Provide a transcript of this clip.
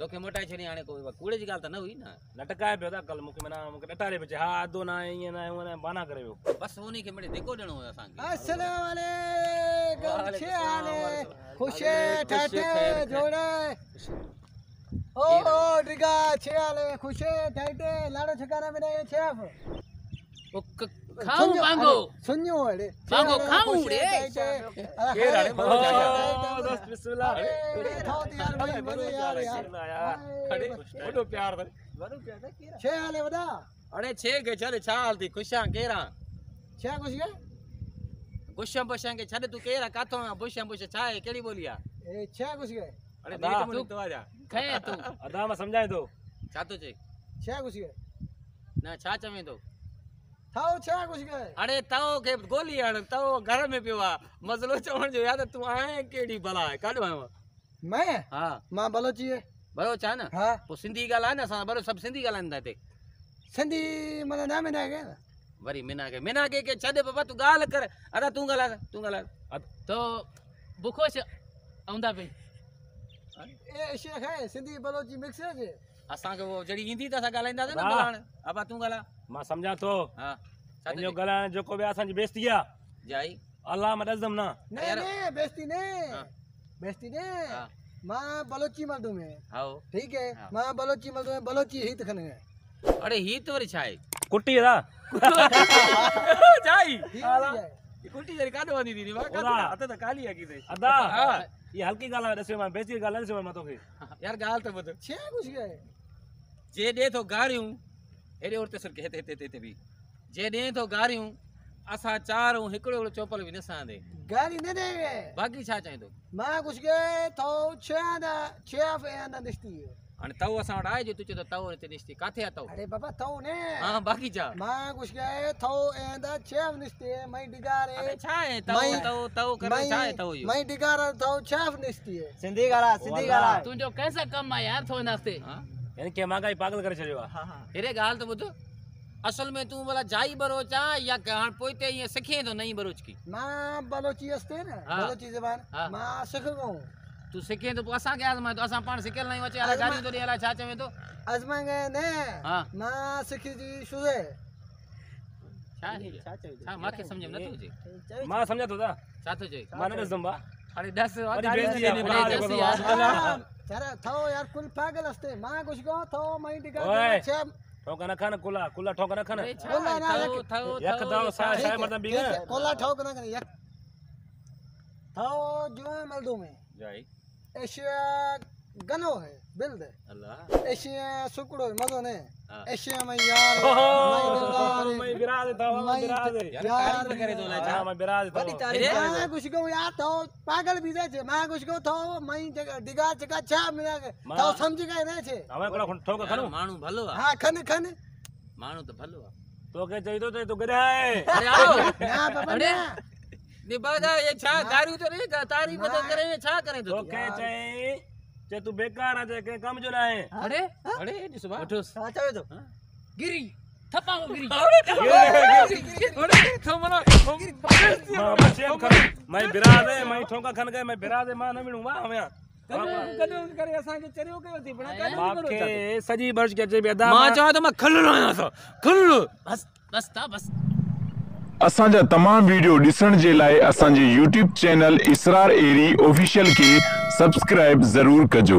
तोखे मोटाए छॾी हाणे कोई कूड़े जी ॻाल्हि त न हुई न न टकाए पियो था कल मूंखे माना मूंखे ॾटारे पियो हा अधो न आहे ईअं न आहे हूअं न आहे बहाना करे वियो बसि उन खे मिड़े धिको ॾियणो हुयो असांखे अस्सलाम वालेकुम छे हाले खुशे ठाठे जोड़े ओ ओ डिगा छे हाले खुशे ठाठे लाड़ो ठिकाना में छे आप ओ क- खाऊं बांगो सुनियो अड़े बांगो खाऊं रे। बरो अरे दोस्त बिस्मिल्लाह थाओ यार भाई बरो यार यार अरे वॾो प्यार अथई छे हाले वदा अड़े छे के छा हाल थी ख़ुशां केरां छे खुश गए बुशां बुशां खे छॾ तूं केरु काथों आहे बुशां छा कहिड़ी ॿोली आहे ए छे खुश गए अड़े अदा, नीट मुनी तो आजा खै तूं अदा माँ सम्झाए थो छा थो चए छे खुश गए न छा चवें थो थाओ छे खुश गए अड़े तव खे गोली हण तव घर में पियो मसलो चवण जो याद तूं आहे कहिड़ी भला आहे काॾो आयो। मैं? हा। माँ बलोची है बरो छा न? हाँ। पोइ सिंधी ॻाल्हाए न असां बरो सभु सिंधी ॻाल्हाईंदा हिते। सिंधी मन ना में ना गए वरी मीना खे मीना खे के छॾ बाबा तूं ॻाल्हि कर। अदा तूं ॻाल्हाए तूं ॻाल्हाए। तो बुखोश आउँदा पई। ए शेख है सिंधी बलोची मिक्स है जे? असांखे उहो जॾहिं ईंदी त असां ॻाल्हाईंदासीं न अबा तूं ॻाल्हाए। माँ सम्झां थो हा थो पंहिंजो चए? ॻाल्हाइण जेको बि आहे असांजी बेइज़ती जाई अलाह माँ ॾसंदमि न नहीं यार- नहीं बेइज्जती नहीं हाँ। बेइज्जती नहीं हाँ। माँ बलोची मर्दू में हाओ ठीक है हाँ। माँ बलोची मर्दू में बलोची ही तखन है अड़े ही त वरी छा आहे कुटी अदा जाई आला। है कुटी जरी काॾो वञी थी वाह ओला। हथ त काली आहे किथे अदा हा ये हल्की ॻाल्हि आहे ॾिसो माँ बेइज़ती ॻाल्हि न ॾिसो माँ तोखे यार ॻाल्हि त ॿुध छे कुछ गए जे ॾे थो गारियूं हेॾे उते सर हिते हिते हिते हिते बि। जे ॾे थो गारियूं असां चार ऐं हिकिड़ो हिकिड़ो चौपल बि ॾिसां दे गाली न दे बाक़ी छा चईं थो माँ कुछ गए तो छे आना छे आफ आना दिसती है हाणे तव असां वटि आहे जो तूं चए थो तव हिते ॾिसती किथे आहे तव अरे बाबा तो ने। हा बाक़ी छा? माँ कुछ गए तो आंदा छे आफ दिसती है डिगारे। अरे छा आहे तव मई- तव तव करे छा आहे तव मैं इहो? मैं डिगारा तो छे आफ दिसती है सिंधी ॻाल्हाए सिंधी ॻाल्हाए तुंहिंजो कैसा कमु आहे? यार थोरे नास्ते हा? यानी के माँ काई पागल करे छॾियो आहे हेरे ॻाल्हि त ॿुध असल में तूं भला जाई बरोच या क- हाणे पोइ ईअं सिखे थो नई बरोच की? माँ बलोची हस्ते ना हाँ। बलोची जबान। हाँ। माँ सिख गयो तू सिखे थो पोइ असांखे आज़माए? थो असां पाण सिकियल नहीं अरे मां- गाॾियूं थो ॾे अलाए छा चवे थो अजमा गए ने? हाँ। माँ सिख जी शुजे छा आहे? छा मूंखे सम्झ में नथो माँ सम्झा ता छा थो चए माँ न ॾिसंदुमि बा अरे दस वरी बेइज्जती अरे जेको दस तो यार। थो यार कुल पागल हस्ते। माँ कुछ गयो थो मई डिगा ओए। छे। ठोका न खाना कुला कुला ठोका न खाना। बोला ना, थो- थो- एक दाव सा सा छा मर्दम ठीक है बिगन कोला ठोक ना करे यक थो जो मल्दू में। जाई। एशिया गनो है। बिल्ड अल्लाह। एशिया सुकड़ो मजो ने। हाँ। एशिया में यार मैं मैं बिराज था मैं बिराज यार यार, करे थो अलाए हाँ मैं बिराज था माँ कुछ गयो यार थो पागल भी छे माँ कुछ गयो थो मैं जगह डिगा जगह छा मिला के। थो समझ गए ने छे। हमें कोला ठोका खनु माण्हू भलो हाँ खन खन। माण्हू त भलो तो के चई तो तू गडाए अरे आओ। ना बाबा। ना निबादा ये छा गारियूं तो नहीं का तारीफ़ तो करे छा करे तो तो के जे तू बेकार है जे के काम जो ना है। अरे अरे ॾिस बा उठोस हाँ तो गिरी थपाओ गिरी। अरे तो मना माँ बचेम कर। मैं बिराज है मैं ठोका खन गए मैं बिराज है माँ न मिलूं वाह हमें सॼी बर्ष के जे बेदा माँ चवां त माँ खलणो आहियाँ सो। खलणो बस बस ता बस। असांजा तमाम वीडियो ॾिसण जे लाइ असांजे यूट्यूब चैनल इसरार एरी ऑफिशियल खे सब्सक्राइब ज़रूर कजो।